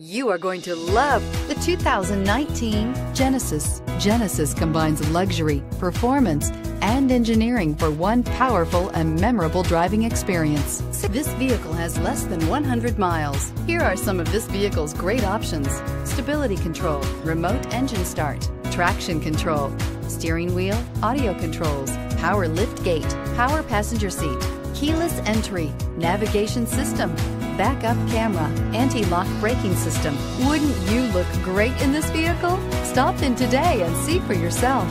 You are going to love the 2019 Genesis. Genesis combines luxury, performance, and engineering for one powerful and memorable driving experience. This vehicle has less than 100 miles. Here are some of this vehicle's great options. Stability control, remote engine start, traction control, steering wheel, audio controls, power lift gate, power passenger seat, keyless entry, navigation system, backup camera, anti-lock braking system. Wouldn't you look great in this vehicle? Stop in today and see for yourself.